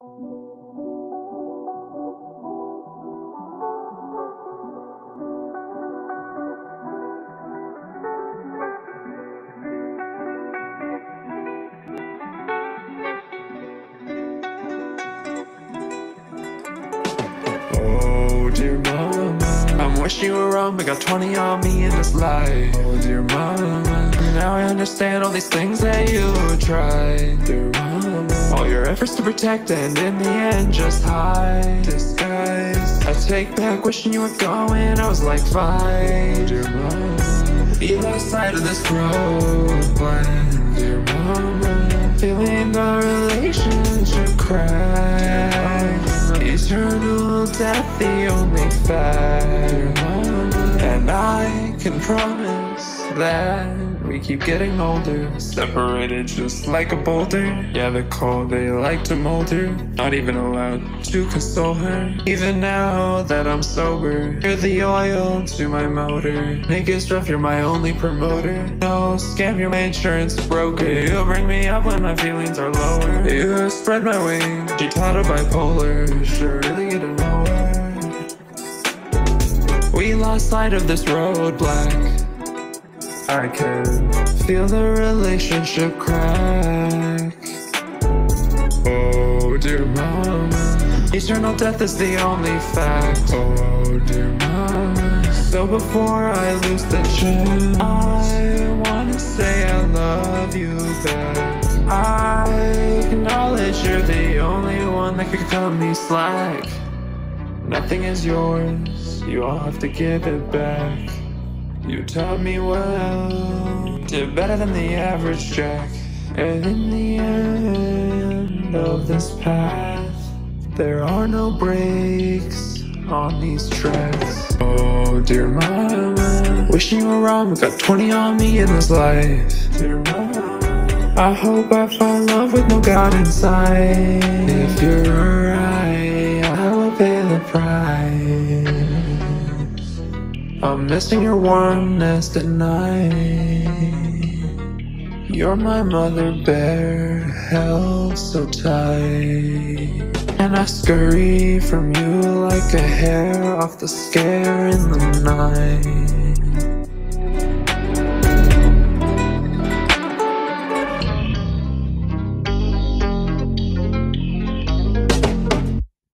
Oh, dear mama, I'm you were wrong, but got 20 on me in this life. Oh, dear mama, now I understand all these things that you tried. Dear mama, all your efforts to protect and in the end just hide. Disguise. I take back wishing you were going, I was like five. Dear mama, be lost sight of this road when, dear mama, feeling the relationship crack. Eternal death, the only fact. And I can promise that we keep getting older. Separated just like a boulder. Yeah, they're cold, they like to mold her. Not even allowed to console her. Even now that I'm sober, you're the oil to my motor. It rough, you're my only promoter. No scam, you're my insurance broker. You bring me up when my feelings are lower. You spread my wings, you taught a bipolar. Sure, really to know. We lost sight of this roadblock. I can feel the relationship crack. Oh, dear mama. Eternal death is the only fact. Oh, dear mama. So before I lose the chance, I wanna say I love you back. I acknowledge you're the only one that could cut me slack. Nothing is yours, you all have to give it back. You taught me well, did better than the average Jack. And in the end of this path, there are no brakes on these tracks. Oh, dear mama, wishing you were wrong, got 20 on me in this life. Dear mama, I hope I find love with no God inside. If you're I'm missing your warmness at night. You're my mother bear, held so tight. And I scurry from you like a hare off the scare in the night.